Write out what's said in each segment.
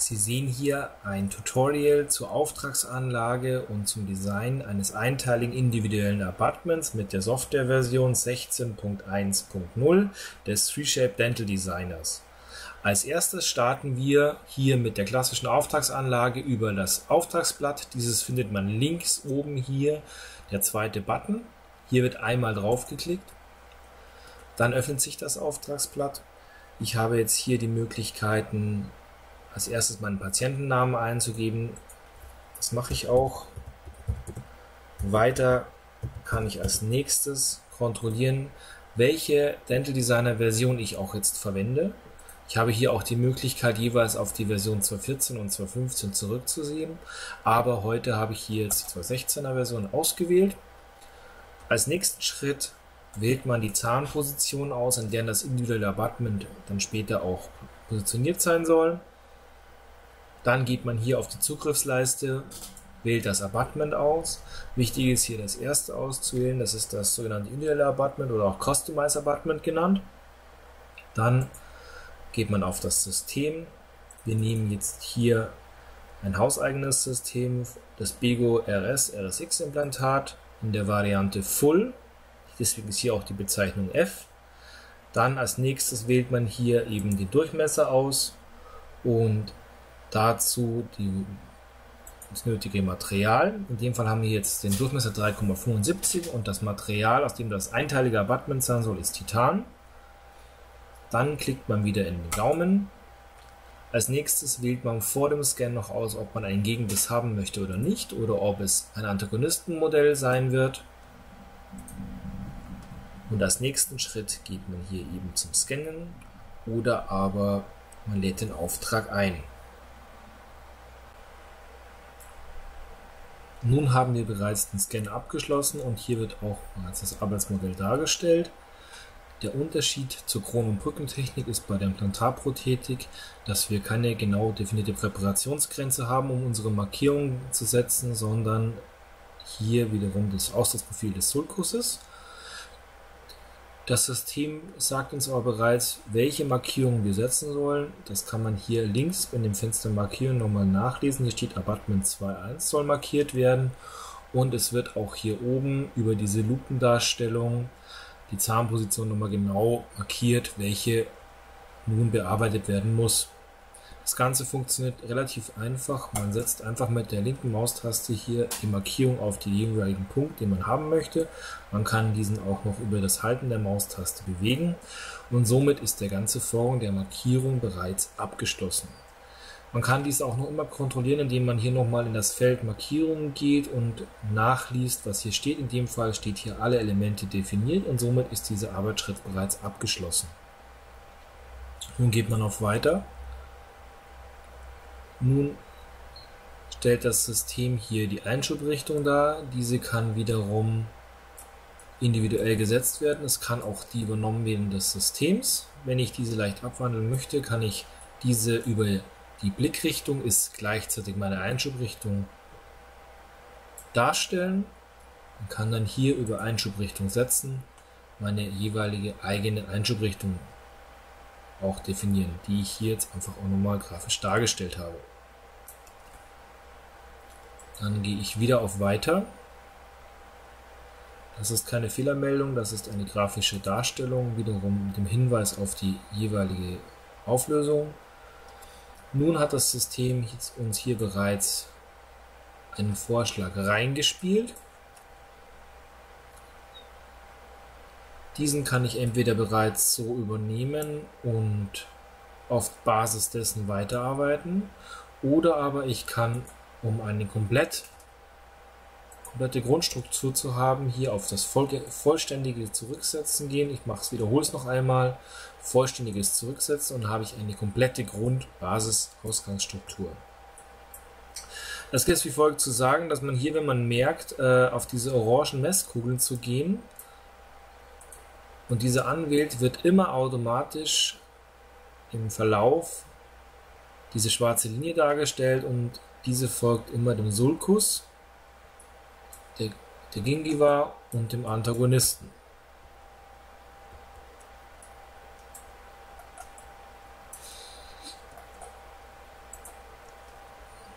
Sie sehen hier ein Tutorial zur Auftragsanlage und zum Design eines einteiligen individuellen Apartments mit der Softwareversion 16.1.0 des 3Shape Dental Designers. Als erstes starten wir hier mit der klassischen Auftragsanlage über das Auftragsblatt. Dieses findet man links oben hier, der zweite Button. Hier wird einmal drauf geklickt. Dann öffnet sich das Auftragsblatt. Ich habe jetzt hier die Möglichkeiten, als erstes meinen Patientennamen einzugeben. Das mache ich auch. Weiter kann ich als nächstes kontrollieren, welche Dental Designer Version ich auch jetzt verwende. Ich habe hier auch die Möglichkeit, jeweils auf die Version 2.14 und 2.15 zurückzusehen. Aber heute habe ich hier jetzt die 2.16er Version ausgewählt. Als nächsten Schritt wählt man die Zahnposition aus, in der das individuelle Abutment dann später auch positioniert sein soll. Dann geht man hier auf die Zugriffsleiste, wählt das Abutment aus. Wichtig ist hier das erste auszuwählen, das ist das sogenannte individuelle Abutment oder auch Customize Abutment genannt. Dann geht man auf das System. Wir nehmen jetzt hier ein hauseigenes System, das Bego RS RSX Implantat in der Variante Full. Deswegen ist hier auch die Bezeichnung F. Dann als nächstes wählt man hier eben den Durchmesser aus und dazu die, das nötige Material. In dem Fall haben wir jetzt den Durchmesser 3,75 und das Material, aus dem das einteilige Abutment sein soll, ist Titan. Dann klickt man wieder in den Daumen. Als nächstes wählt man vor dem Scan noch aus, ob man einen Gegenbiss haben möchte oder nicht oder ob es ein Antagonistenmodell sein wird. Und als nächsten Schritt geht man hier eben zum Scannen oder aber man lädt den Auftrag ein. Nun haben wir bereits den Scan abgeschlossen und hier wird auch bereits das Arbeitsmodell dargestellt. Der Unterschied zur Kron- und Brückentechnik ist bei der Implantatprothetik, dass wir keine genau definierte Präparationsgrenze haben, um unsere Markierung zu setzen, sondern hier wiederum das Austrittsprofil des Sulkuses. Das System sagt uns aber bereits, welche Markierungen wir setzen sollen. Das kann man hier links in dem Fenster Markieren nochmal nachlesen. Hier steht Abutment 2.1 soll markiert werden. Und es wird auch hier oben über diese Lupendarstellung die Zahnposition nochmal genau markiert, welche nun bearbeitet werden muss. Das Ganze funktioniert relativ einfach. Man setzt einfach mit der linken Maustaste hier die Markierung auf den jeweiligen Punkt, den man haben möchte. Man kann diesen auch noch über das Halten der Maustaste bewegen und somit ist der ganze Vorgang der Markierung bereits abgeschlossen. Man kann dies auch noch immer kontrollieren, indem man hier nochmal in das Feld Markierungen geht und nachliest, was hier steht. In dem Fall steht hier alle Elemente definiert und somit ist dieser Arbeitsschritt bereits abgeschlossen. Nun geht man auf Weiter nun stellt das System hier die Einschubrichtung dar. Diese kann wiederum individuell gesetzt werden. Es kann auch die übernommen werden des Systems. Wenn ich diese leicht abwandeln möchte, kann ich diese über die Blickrichtung ist gleichzeitig meine Einschubrichtung darstellen und kann dann hier über Einschubrichtung setzen meine jeweilige eigene Einschubrichtung auch definieren, die ich hier jetzt einfach auch nochmal grafisch dargestellt habe. Dann gehe ich wieder auf Weiter. Das ist keine Fehlermeldung, das ist eine grafische Darstellung, wiederum mit dem Hinweis auf die jeweilige Auflösung. Nun hat das System uns hier bereits einen Vorschlag reingespielt. Diesen kann ich entweder bereits so übernehmen und auf Basis dessen weiterarbeiten oder aber ich kann um eine komplett, komplette Grundstruktur zu haben, hier auf das vollständige Zurücksetzen gehen. Ich mache es, wiederhole es noch einmal. Vollständiges Zurücksetzen und habe ich eine komplette Grundbasis-Ausgangsstruktur. Das gilt wie folgt zu sagen, dass man hier, wenn man merkt, äh, auf diese orangen Messkugeln zu gehen und diese anwählt, wird immer automatisch im Verlauf diese schwarze Linie dargestellt und diese folgt immer dem Sulcus, der, der Gingiva und dem Antagonisten.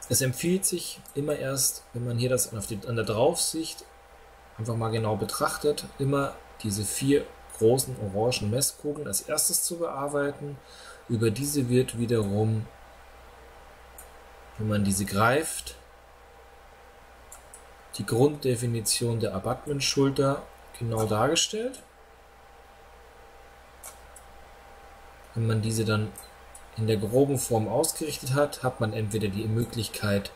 Es empfiehlt sich immer erst, wenn man hier das an der Draufsicht einfach mal genau betrachtet, immer diese vier großen orangen Messkugeln als erstes zu bearbeiten. Über diese wird wiederum, wenn man diese greift, die Grunddefinition der Abatment-Schulter genau dargestellt. Wenn man diese dann in der groben Form ausgerichtet hat, hat man entweder die Möglichkeit,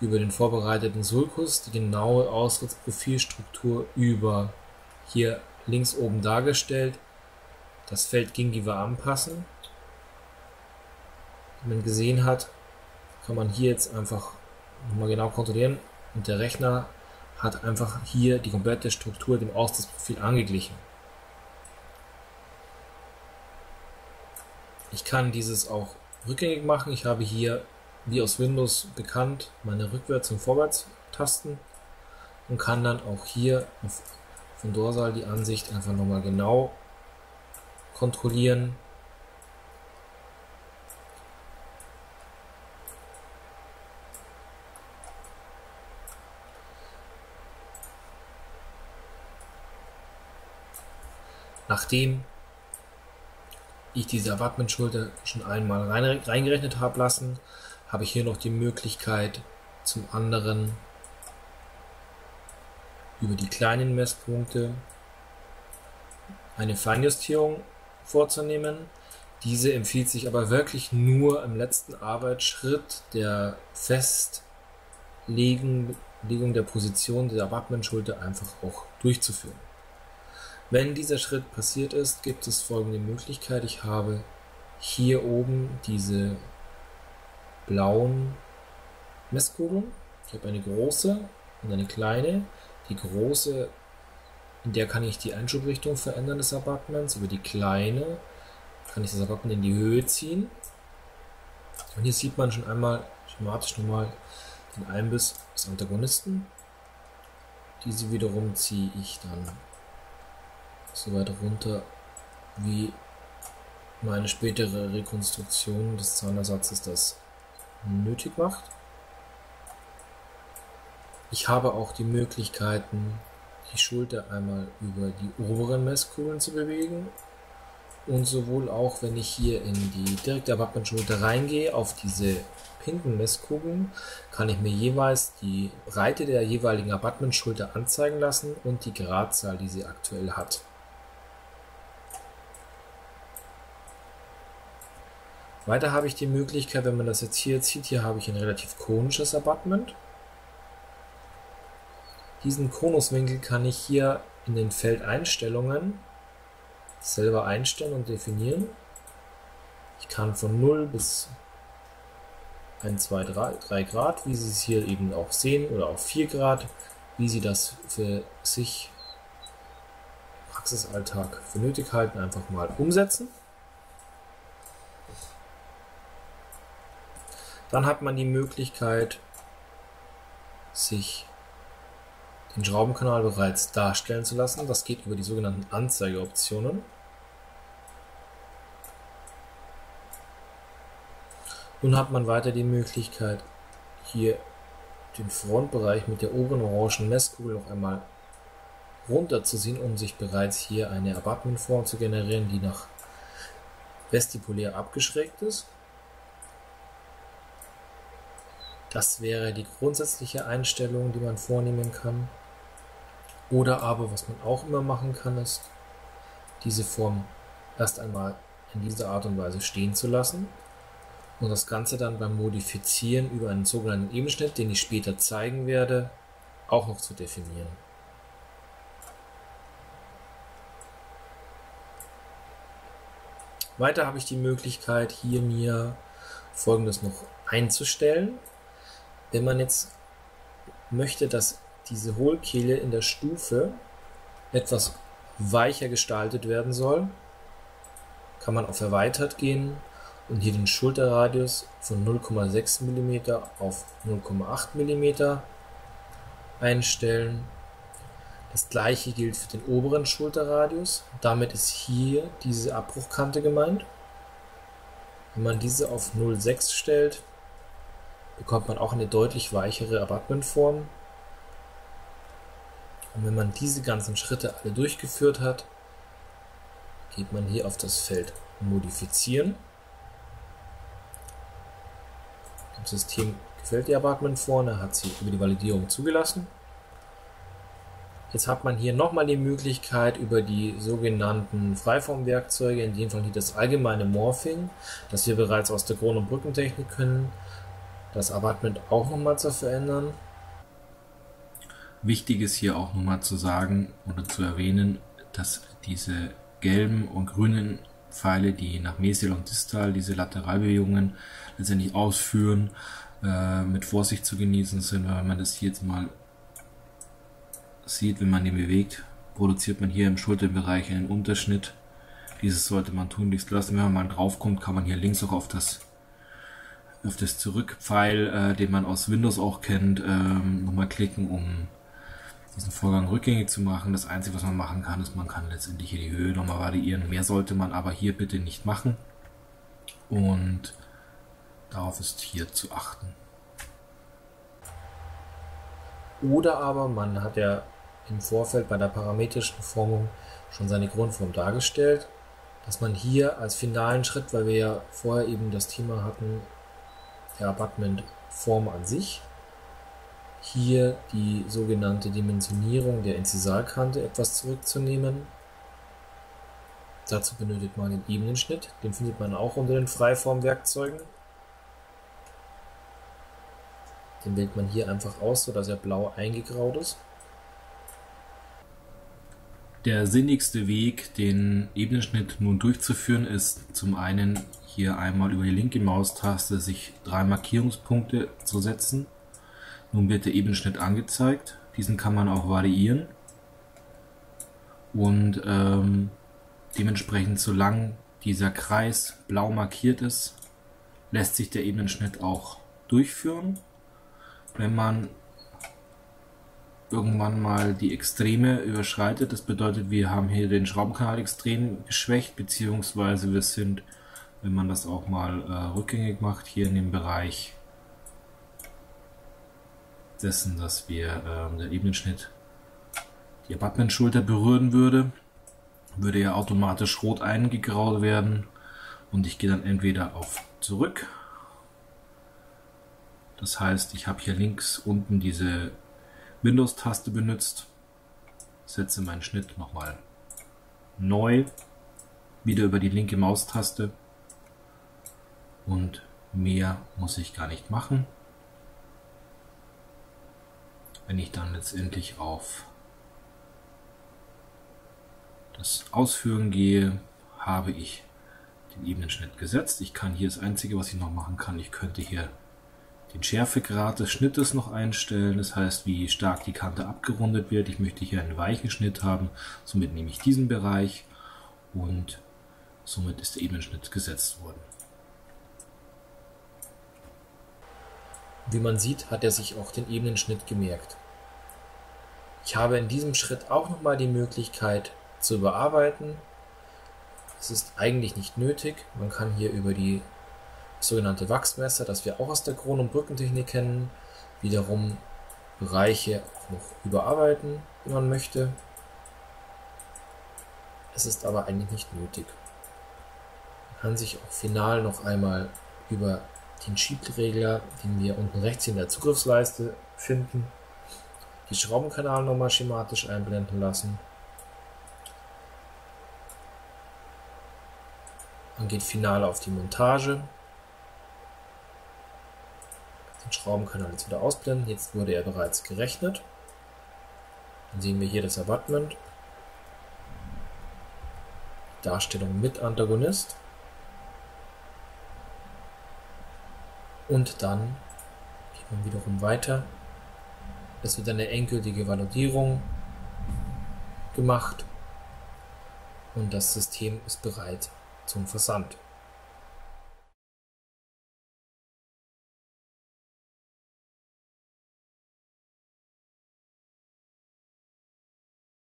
über den vorbereiteten Sulkus die genaue Ausritzprofilstruktur über hier links oben dargestellt, das Feld Gingiva anpassen. Wie man gesehen hat, kann man hier jetzt einfach nochmal genau kontrollieren und der Rechner hat einfach hier die komplette Struktur dem Austrittprofil angeglichen. Ich kann dieses auch rückgängig machen. Ich habe hier, wie aus Windows bekannt, meine Rückwärts- und Vorwärtstasten und kann dann auch hier von Dorsal die Ansicht einfach nochmal genau kontrollieren. Nachdem ich diese Abutment-Schulter schon einmal reingerechnet habe lassen, habe ich hier noch die Möglichkeit zum anderen über die kleinen Messpunkte eine Feinjustierung vorzunehmen. Diese empfiehlt sich aber wirklich nur im letzten Arbeitsschritt der Festlegung der Position der Abutment-Schulter einfach auch durchzuführen. Wenn dieser Schritt passiert ist, gibt es folgende Möglichkeit. Ich habe hier oben diese blauen Messkugeln. Ich habe eine große und eine kleine. Die große, in der kann ich die Einschubrichtung verändern des Abutments. Über die kleine kann ich das Abutment in die Höhe ziehen. Und hier sieht man schon einmal schematisch nochmal den Einbiss des Antagonisten. Diese wiederum ziehe ich dann so weit runter wie meine spätere Rekonstruktion des Zahnersatzes das nötig macht. Ich habe auch die Möglichkeiten, die Schulter einmal über die oberen Messkugeln zu bewegen und sowohl auch, wenn ich hier in die direkte Wappenschulter reingehe, auf diese pinken Messkugeln, kann ich mir jeweils die Breite der jeweiligen Abatmentschulter anzeigen lassen und die Gradzahl, die sie aktuell hat. Weiter habe ich die Möglichkeit, wenn man das jetzt hier sieht, hier habe ich ein relativ konisches Abutment. Diesen Konuswinkel kann ich hier in den Feldeinstellungen selber einstellen und definieren. Ich kann von 0 bis 1, 2, 3, 3 Grad, wie Sie es hier eben auch sehen, oder auch 4 Grad, wie Sie das für sich im Praxisalltag für nötig halten, einfach mal umsetzen. Dann hat man die Möglichkeit, sich den Schraubenkanal bereits darstellen zu lassen. Das geht über die sogenannten Anzeigeoptionen. Nun hat man weiter die Möglichkeit, hier den Frontbereich mit der oberen orangen Messkugel noch einmal runterzuziehen, um sich bereits hier eine Abutmentform zu generieren, die nach vestibulär abgeschrägt ist. Das wäre die grundsätzliche Einstellung, die man vornehmen kann. Oder aber, was man auch immer machen kann, ist, diese Form erst einmal in dieser Art und Weise stehen zu lassen und das Ganze dann beim Modifizieren über einen sogenannten Ebenschnitt, den ich später zeigen werde, auch noch zu definieren. Weiter habe ich die Möglichkeit, hier mir folgendes noch einzustellen. Wenn man jetzt möchte, dass diese Hohlkehle in der Stufe etwas weicher gestaltet werden soll, kann man auf Erweitert gehen und hier den Schulterradius von 0,6 mm auf 0,8 mm einstellen. Das gleiche gilt für den oberen Schulterradius. Damit ist hier diese Abbruchkante gemeint. Wenn man diese auf 0,6 stellt, bekommt man auch eine deutlich weichere Abutmentform. Und wenn man diese ganzen Schritte alle durchgeführt hat, geht man hier auf das Feld Modifizieren. Dem System gefällt die Abutmentform, er hat sie über die Validierung zugelassen. Jetzt hat man hier nochmal die Möglichkeit über die sogenannten Freiformwerkzeuge, in dem Fall hier das allgemeine Morphing, das wir bereits aus der Kron- und Brückentechnik können, das Abutment auch nochmal zu verändern. Wichtig ist hier auch nochmal zu sagen oder zu erwähnen, dass diese gelben und grünen Pfeile, die nach Mesial und Distal diese Lateralbewegungen letztendlich ausführen, äh, mit Vorsicht zu genießen sind, weil man das hier jetzt mal sieht, wenn man den bewegt, produziert man hier im Schulterbereich einen Unterschnitt. Dieses sollte man tunlichst lassen. Wenn man mal drauf kommt, kann man hier links auch auf das auf das Zurückpfeil, äh, den man aus Windows auch kennt, ähm, nochmal klicken, um diesen Vorgang rückgängig zu machen. Das Einzige, was man machen kann, ist, man kann letztendlich hier die Höhe nochmal variieren. Mehr sollte man aber hier bitte nicht machen. Und darauf ist hier zu achten. Oder aber man hat ja im Vorfeld bei der parametrischen Formung schon seine Grundform dargestellt, dass man hier als finalen Schritt, weil wir ja vorher eben das Thema hatten, der Abutment-Form an sich, hier die sogenannte Dimensionierung der Inzisalkante etwas zurückzunehmen. Dazu benötigt man den Ebenenschnitt, den findet man auch unter den Freiformwerkzeugen. Den wählt man hier einfach aus, sodass er blau eingegraut ist. Der sinnigste Weg, den Ebenenschnitt nun durchzuführen, ist zum einen hier einmal über die linke Maustaste sich drei Markierungspunkte zu setzen. Nun wird der Ebenenschnitt angezeigt. Diesen kann man auch variieren. Und ähm, dementsprechend, solange dieser Kreis blau markiert ist, lässt sich der Ebenenschnitt auch durchführen. Wenn man irgendwann mal die Extreme überschreitet. Das bedeutet, wir haben hier den Schraubenkanal extrem geschwächt, beziehungsweise wir sind, wenn man das auch mal äh, rückgängig macht, hier in dem Bereich dessen, dass wir äh, der Ebenenschnitt die Abutment-Schulter berühren würde, würde ja automatisch rot eingegraut werden und ich gehe dann entweder auf zurück. Das heißt, ich habe hier links unten diese Windows-Taste benutzt, setze meinen Schnitt nochmal neu, wieder über die linke Maustaste und mehr muss ich gar nicht machen. Wenn ich dann letztendlich auf das Ausführen gehe, habe ich den Ebenenschnitt gesetzt. Ich kann hier das Einzige, was ich noch machen kann, ich könnte hier den Schärfegrad des Schnittes noch einstellen, das heißt, wie stark die Kante abgerundet wird. Ich möchte hier einen weichen Schnitt haben, somit nehme ich diesen Bereich und somit ist der Ebenenschnitt gesetzt worden. Wie man sieht, hat er sich auch den Ebenenschnitt gemerkt. Ich habe in diesem Schritt auch nochmal die Möglichkeit zu überarbeiten. Es ist eigentlich nicht nötig. Man kann hier über die sogenannte Wachsmesser, das wir auch aus der Kron- und Brückentechnik kennen, wiederum Bereiche auch noch überarbeiten, wenn man möchte. Es ist aber eigentlich nicht nötig. Man kann sich auch final noch einmal über den Schiebregler, den wir unten rechts in der Zugriffsleiste finden, die Schraubenkanalnummer schematisch einblenden lassen. Man geht final auf die Montage. Den Schraubenkanal jetzt wieder ausblenden. Jetzt wurde er bereits gerechnet. Dann sehen wir hier das Abutment. Darstellung mit Antagonist. Und dann geht man wiederum weiter. Es wird eine endgültige Validierung gemacht und das System ist bereit zum Versand.